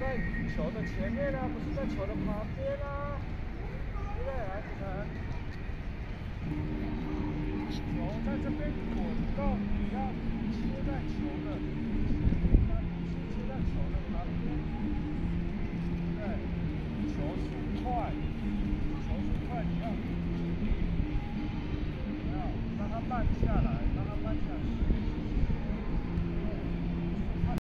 在球的前面呢、啊，不是在球的旁边呢、啊，对不对？来，子成，球在这边滚动，你要切在球的，那不是切在球的旁边，对，球速快，球速快，你要，你要让它慢下来，让它慢。